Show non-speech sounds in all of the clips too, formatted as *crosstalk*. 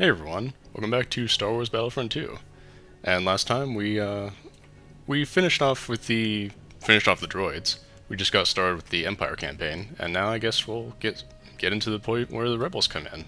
Hey everyone, welcome back to Star Wars Battlefront 2. And last time we uh, we finished off with the finished off the droids. We just got started with the Empire campaign, and now I guess we'll get get into the point where the rebels come in.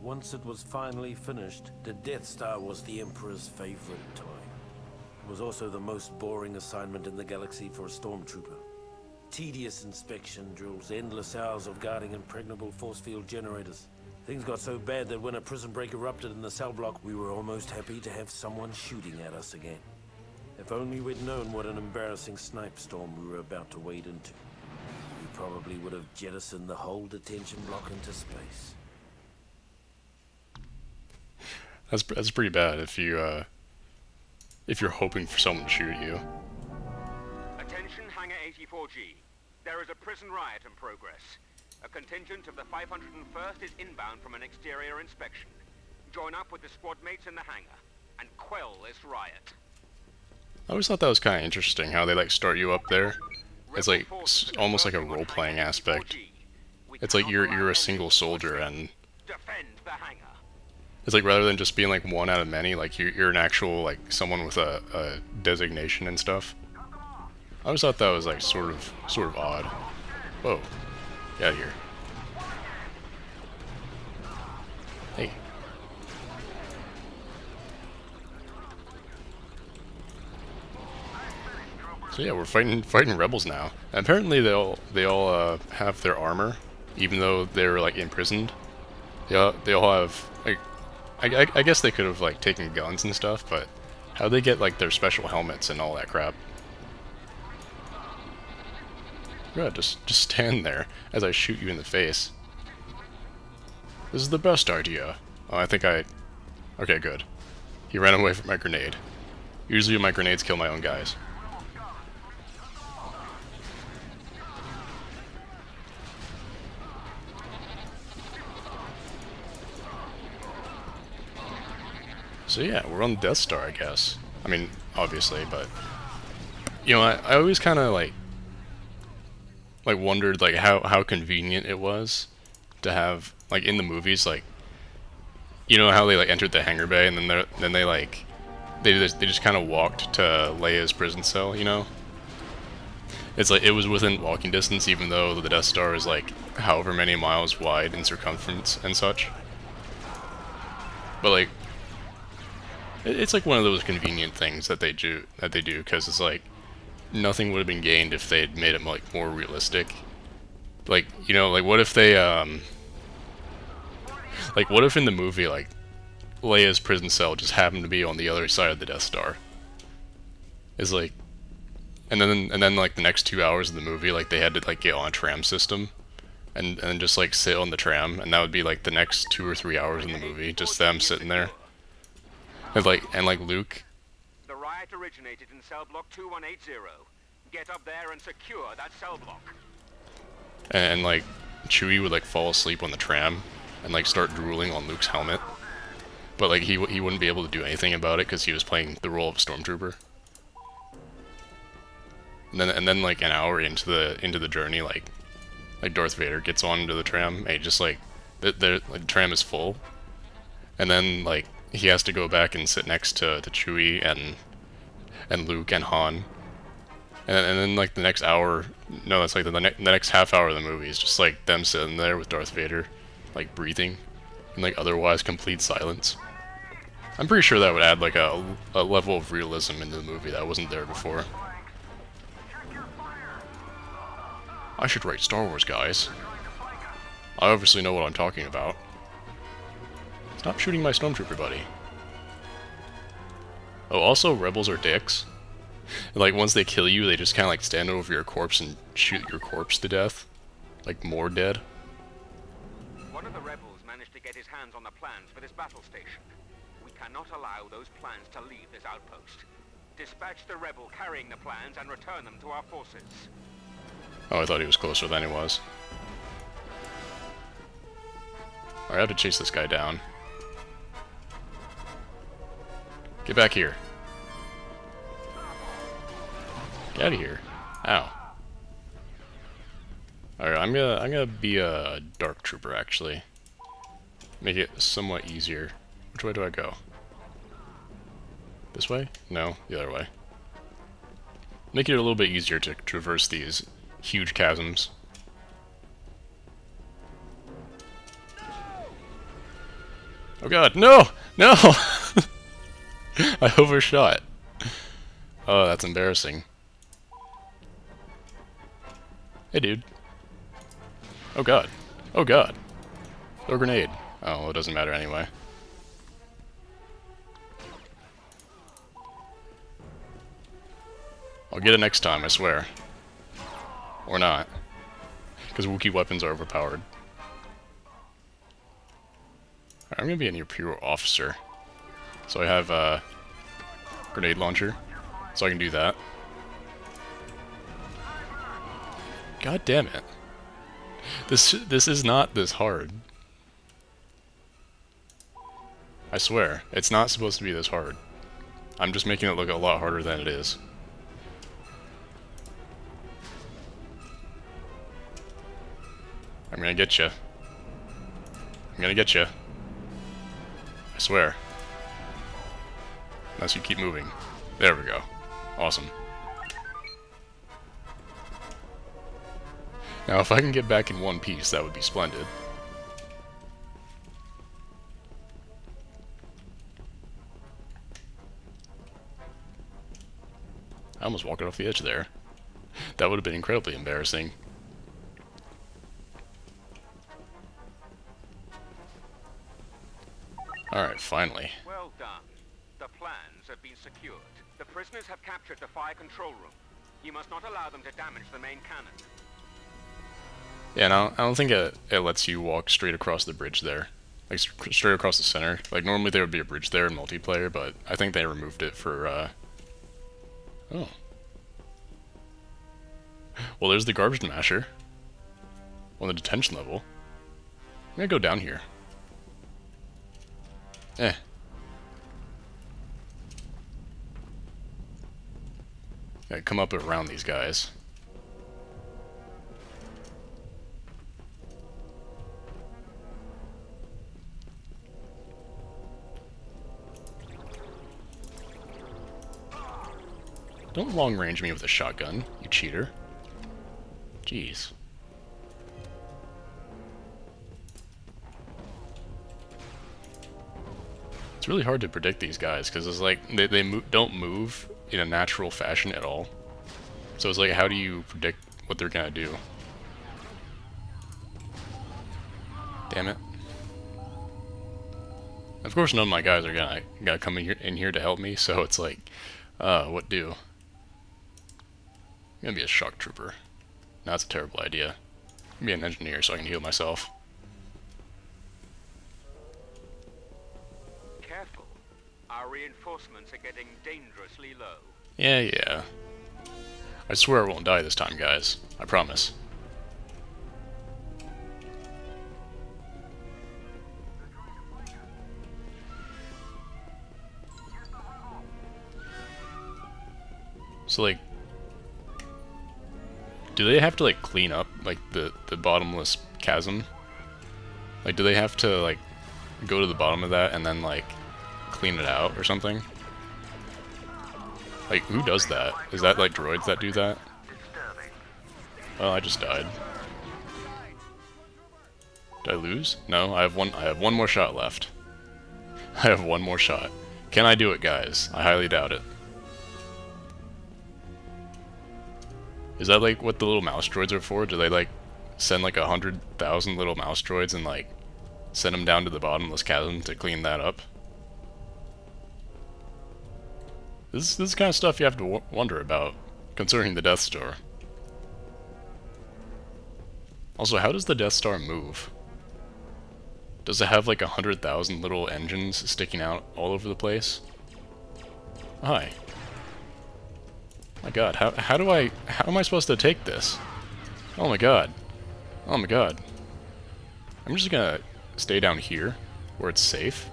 Once it was finally finished, the Death Star was the Emperor's favorite toy. Was also the most boring assignment in the galaxy for a stormtrooper. Tedious inspection drills, endless hours of guarding impregnable force field generators. Things got so bad that when a prison break erupted in the cell block, we were almost happy to have someone shooting at us again. If only we'd known what an embarrassing snipe storm we were about to wade into. We probably would have jettisoned the whole detention block into space. That's that's pretty bad if you uh, if you're hoping for someone to shoot you. Attention Hangar 84G. There is a prison riot in progress. A contingent of the 501st is inbound from an exterior inspection. Join up with the squad mates in the hangar and quell this riot. I always thought that was kind of interesting how they like start you up there. It's like almost like a role-playing aspect. It's like you're you're a single soldier and Defend the hangar. It's like rather than just being like one out of many, like you're, you're an actual like someone with a, a designation and stuff. I always thought that was like sort of sort of odd. Whoa, get out of here. Hey. So yeah, we're fighting fighting rebels now. And apparently they all they all uh, have their armor, even though they're like imprisoned. They all, they all have I, I, I guess they could have like taken guns and stuff, but how they get like their special helmets and all that crap? Yeah, just just stand there as I shoot you in the face. This is the best idea. Oh, I think I. Okay, good. He ran away from my grenade. Usually my grenades kill my own guys. So yeah, we're on Death Star, I guess. I mean, obviously, but you know, I, I always kind of like like wondered like how how convenient it was to have like in the movies like you know how they like entered the hangar bay and then they then they like they just they just kind of walked to Leia's prison cell, you know. It's like it was within walking distance, even though the Death Star is like however many miles wide in circumference and such. But like It's like one of those convenient things that they do that they do because it's like nothing would have been gained if they had made it like more realistic. Like you know, like what if they um, like what if in the movie like Leia's prison cell just happened to be on the other side of the Death Star? Is like, and then and then like the next two hours of the movie, like they had to like get on a tram system. And, and just like sit on the tram, and that would be like the next two or three hours in the movie, just them sitting there. And like and like Luke, The riot originated in cell block 2180. Get up there and secure that cell block. and, and like Chewie would like fall asleep on the tram and like start drooling on Luke's helmet, but like he he wouldn't be able to do anything about it because he was playing the role of stormtrooper. And then and then like an hour into the into the journey, like like Darth Vader gets onto the tram and he just like the the, like, the tram is full, and then like he has to go back and sit next to to Chewie and and Luke and Han. And, and then like the next hour, no, that's like the, ne- the next half hour of the movie is just like them sitting there with Darth Vader, like breathing, in like otherwise complete silence. I'm pretty sure that would add like a, a level of realism into the movie that wasn't there before. I should write Star Wars, guys. I obviously know what I'm talking about. Stop shooting my stormtrooper buddy. Oh, also, rebels are dicks. Like, once they kill you, they just kind of like stand over your corpse and shoot your corpse to death. Like, more dead. One of the rebels managed to get his hands on the plans for this battle station. We cannot allow those plans to leave this outpost. Dispatch the rebel carrying the plans and return them to our forces. Oh, I thought he was closer than he was. Alright, I have to chase this guy down. Get back here. Get out of here. Ow. Alright, I'm gonna I'm gonna be a dark trooper actually. Make it somewhat easier. Which way do I go? This way? No, the other way. Make it a little bit easier to traverse these huge chasms. Oh god, no! No! *laughs* *laughs* I overshot. Oh, that's embarrassing. Hey, dude. Oh god. Oh god. Throw a grenade. Oh, well, it doesn't matter anyway. I'll get it next time, I swear. Or not. Because Wookiee weapons are overpowered. I'm gonna be a an Imperial officer. So I have a grenade launcher. So I can do that. God damn it. This this is not this hard. I swear, it's not supposed to be this hard. I'm just making it look a lot harder than it is. I'm gonna get you. I'm gonna get you. I swear. Unless you keep moving. There we go. Awesome. Now, if I can get back in one piece, that would be splendid. I almost walked off the edge there. That would have been incredibly embarrassing. Alright, finally. Well done. The plans have been secured. The prisoners have captured the fire control room. You must not allow them to damage the main cannon. Yeah, no, I don't think it, it lets you walk straight across the bridge there. Like, straight across the center. Like, normally there would be a bridge there in multiplayer, but I think they removed it for, uh... Oh. Well, there's the garbage masher. On the detention level. I'm gonna go down here. Eh. Come up around these guys. Don't long range me with a shotgun, you cheater. Jeez. It's really hard to predict these guys because it's like they they don't move in a natural fashion at all. So it's like how do you predict what they're gonna do? Damn it. Of course, none of my guys are gonna gonna come in here in here to help me. So it's like, uh, what do? I'm gonna be a shock trooper. That's a terrible idea. I'm gonna be an engineer so I can heal myself. Our reinforcements are getting dangerously low. Yeah, yeah. I swear I won't die this time, guys. I promise. So, like, do they have to, like, clean up, like, the, the bottomless chasm? Like, do they have to, like, go to the bottom of that and then, like, clean it out or something? Like, who does that? Is that like droids that do that? Oh, I just died. Did I lose? No, I have one I have one more shot left. *laughs* I have one more shot. Can I do it, guys? I highly doubt it. Is that like what the little mouse droids are for? Do they like send like a hundred thousand little mouse droids and like send them down to the bottomless chasm to clean that up? This, this is kind of stuff you have to wonder about concerning the Death Star. Also, how does the Death Star move? Does it have like a hundred thousand little engines sticking out all over the place? Hi. My god, how, how do I... How am I supposed to take this? Oh my god. Oh my god. I'm just gonna stay down here, where it's safe.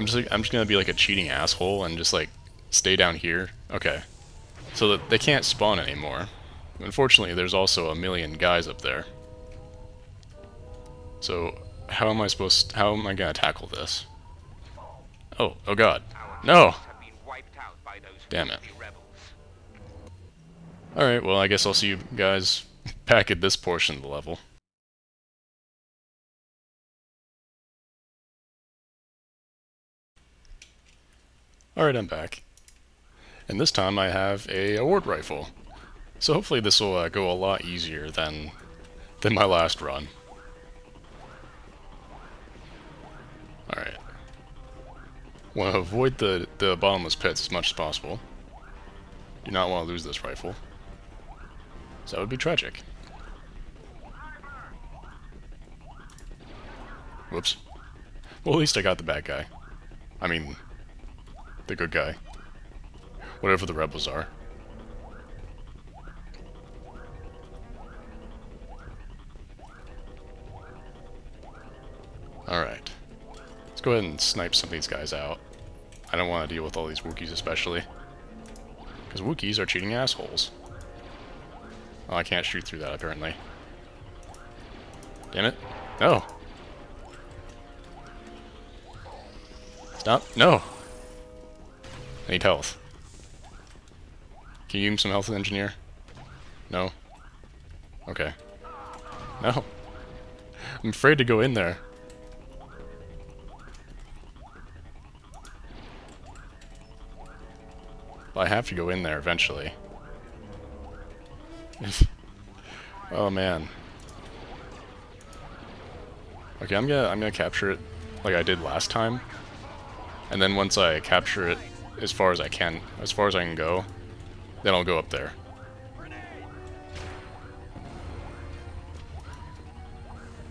I'm just I'm just gonna be like a cheating asshole and just like stay down here. Okay. So that they can't spawn anymore. Unfortunately, there's also a million guys up there. So how am I supposed? how am I gonna tackle this? Oh, oh God, no! Damn it. All right, well I guess I'll see you guys *laughs* back at this portion of the level. Alright, I'm back. And this time I have a award rifle. So hopefully this will uh, go a lot easier than than my last run. Alright. Want to avoid the, the bottomless pits as much as possible. Do not want to lose this rifle. So that would be tragic. Whoops. Well, at least I got the bad guy. I mean, the good guy. Whatever the rebels are. Alright. Let's go ahead and snipe some of these guys out. I don't want to deal with all these Wookiees especially. Because Wookiees are cheating assholes. Oh, I can't shoot through that apparently. Damn it. No. Stop. No. I need health. Can you give me some health, engineer? No? Okay. No. *laughs* I'm afraid to go in there. But I have to go in there eventually. *laughs* oh man. Okay, I'm gonna I'm gonna capture it like I did last time. And then once I capture it as far as I can, as far as I can go, then I'll go up there.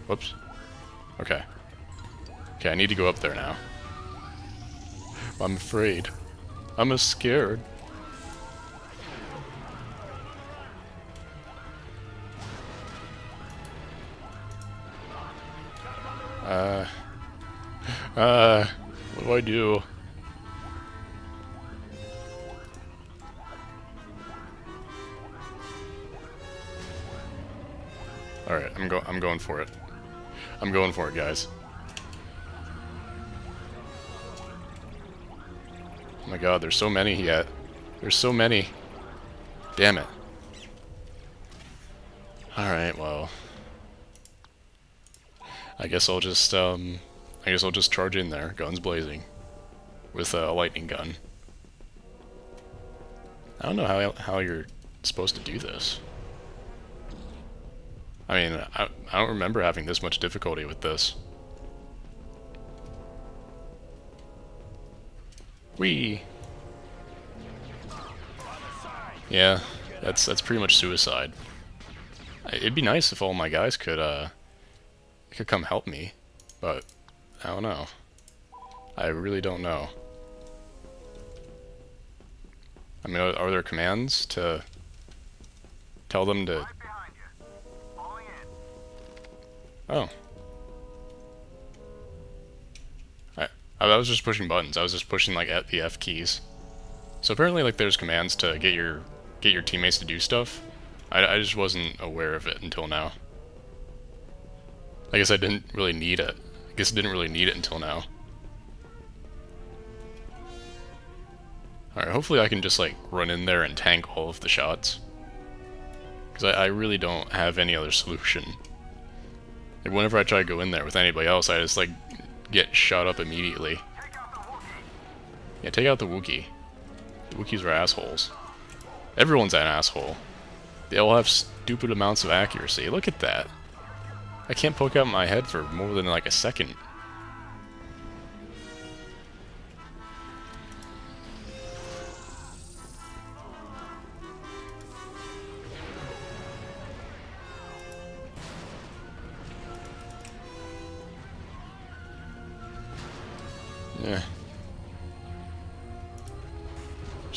Whoops. Okay. Okay, I need to go up there now. I'm afraid. I'm scared. Uh, uh, what do I do? I'm going for it. I'm going for it, guys. Oh my god, there's so many yet. There's so many. Damn it. Alright, well. I guess I'll just, um... I guess I'll just charge in there, guns blazing. With a lightning gun. I don't know how, how you're supposed to do this. I mean, I, I don't remember having this much difficulty with this. Wee. Yeah, that's that's pretty much suicide. It'd be nice if all my guys could uh could come help me, but I don't know. I really don't know. I mean, are, are there commands to tell them to? Oh. I I was just pushing buttons. I was just pushing like at the F keys. So apparently, like, there's commands to get your get your teammates to do stuff. I, I just wasn't aware of it until now. I guess I didn't really need it. I guess I didn't really need it until now. Alright, hopefully I can just, like, run in there and tank all of the shots. Because I, I really don't have any other solution. Whenever I try to go in there with anybody else, I just, like, get shot up immediately. Yeah, take out the Wookiee. The Wookiees are assholes. Everyone's an asshole. They all have stupid amounts of accuracy. Look at that. I can't poke out my head for more than like a second.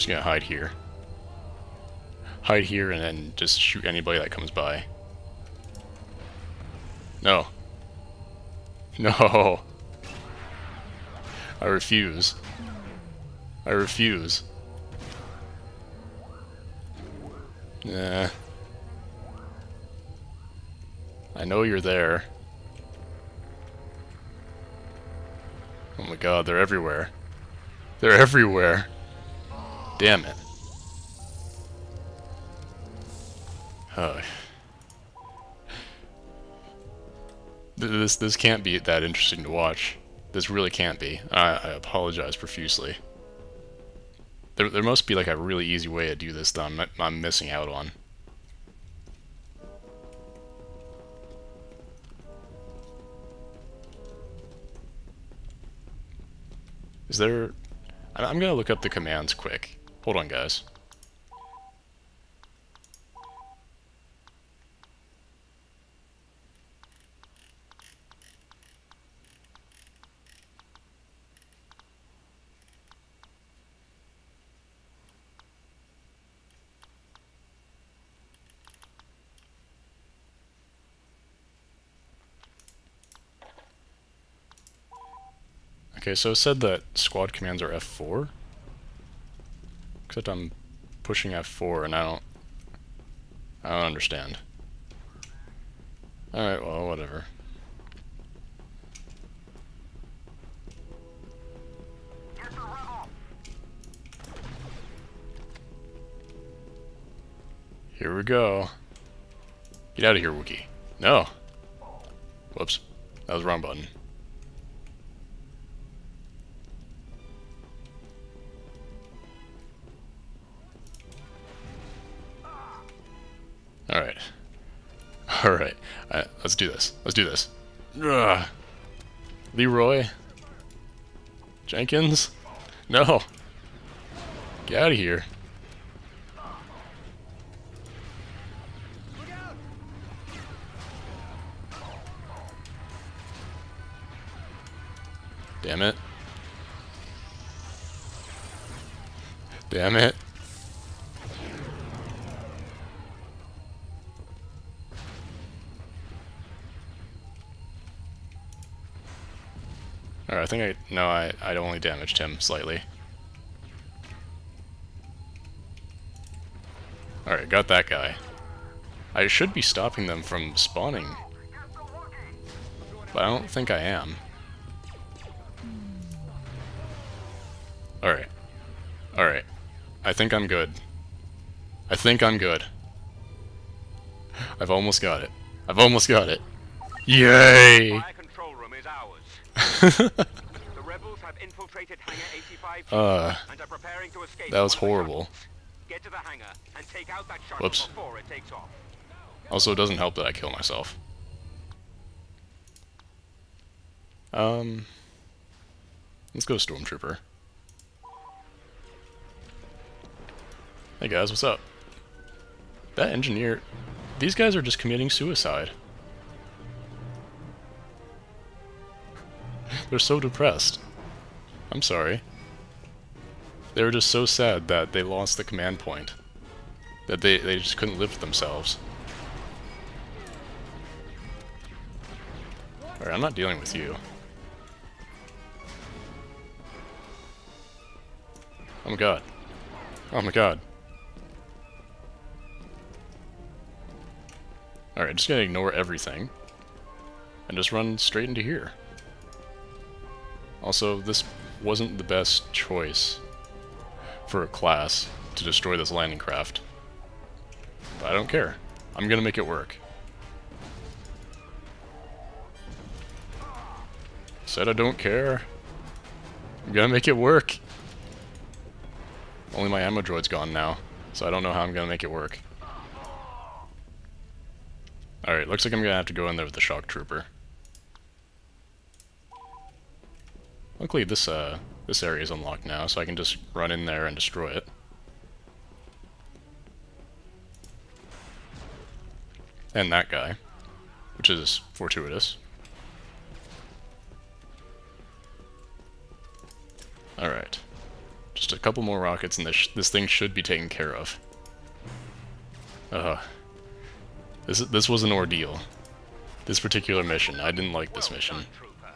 Just gonna hide here. Hide here and then just shoot anybody that comes by. No. *laughs* No. I refuse. I refuse. Nah. I know you're there. Oh my god, they're everywhere. They're everywhere. Damn it. Oh. This this can't be that interesting to watch. This really can't be. I, I apologize profusely. There, there must be like a really easy way to do this that I'm, I'm missing out on. Is there... I'm gonna look up the commands quick. Hold on, guys. Okay, so it said that squad commands are F4. Except I'm pushing F4 and I don't... I don't understand. Alright, well, whatever. Here we go. Get out of here, Wookiee. No. Whoops. That was the wrong button. Let's do this. Let's do this. Ugh. Leroy? Jenkins? No. Get out of here. Damn it. Damn it. I think I... No, I, I only damaged him slightly. Alright, got that guy. I should be stopping them from spawning. But I don't think I am. Alright. Alright. I think I'm good. I think I'm good. I've almost got it. I've almost got it. Yay! the rebels have infiltrated Hangar 85 uh, and are preparing to escape. That was horrible. Get to the hangar and take out that shuttle Whoops. before it takes off. Also, it doesn't help that I kill myself. Um, let's go Stormtrooper. Hey guys, what's up? That engineer... These guys are just committing suicide. They're so depressed. I'm sorry. They were just so sad that they lost the command point. That they, they just couldn't live themselves. Alright, I'm not dealing with you. Oh my god. Oh my god. Alright, just gonna ignore everything. And just run straight into here. Also, this wasn't the best choice for a class to destroy this landing craft. But I don't care. I'm gonna make it work. Said I don't care. I'm gonna make it work. Only my ammo droid's gone now, so I don't know how I'm gonna make it work. Alright, looks like I'm gonna have to go in there with the shock trooper. Luckily this uh this area is unlocked now, so I can just run in there and destroy it. And that guy, which is fortuitous. Alright. Just a couple more rockets and this, this thing should be taken care of. Uh, this, this was an ordeal. This particular mission, I didn't like this mission. done, trooper.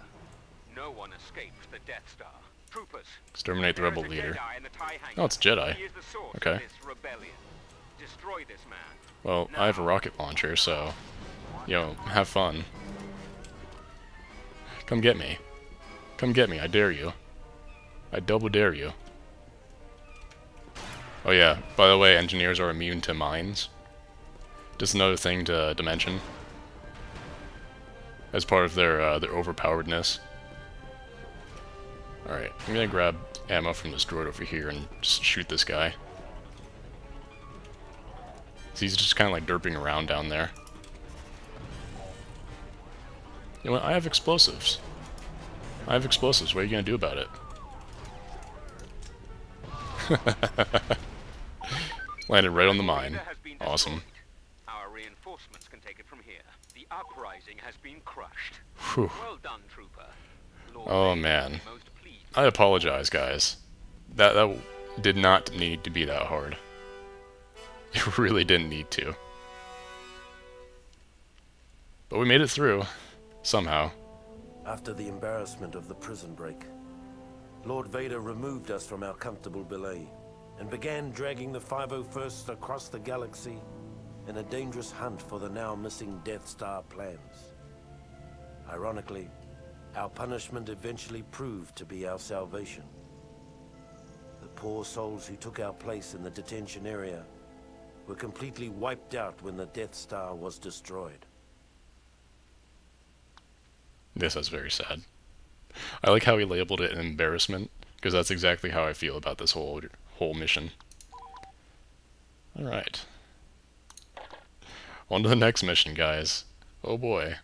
No one escaped the Death Star. Troopers. Exterminate the rebel leader. The TIE hangar. Oh, it's Jedi. He is the source Okay. of this rebellion. Destroy this man. Well, I have a rocket launcher, so, you know, have fun. Come get me. Come get me, I dare you. I double dare you. Oh yeah, by the way, engineers are immune to mines. Just another thing to, to mention. As part of their, uh, their overpoweredness. Alright, I'm gonna grab ammo from this droid over here and just shoot this guy. He's just kind of like derping around down there. You know what? I have explosives. I have explosives. What are you going to do about it? *laughs* Landed right on the mine. Vader has been Awesome. Our reinforcements can take it from here. The uprising has been crushed. Whew. Well done, Trooper. Oh, man. I apologize, guys. That that did not need to be that hard. *laughs* It really didn't need to. But we made it through. Somehow. After the embarrassment of the prison break, Lord Vader removed us from our comfortable belay and began dragging the 501st across the galaxy in a dangerous hunt for the now missing Death Star plans. Ironically, our punishment eventually proved to be our salvation. The poor souls who took our place in the detention area were completely wiped out when the Death Star was destroyed. This is very sad. I like how he labeled it an embarrassment, because that's exactly how I feel about this whole whole mission. Alright. On to the next mission, guys. Oh boy.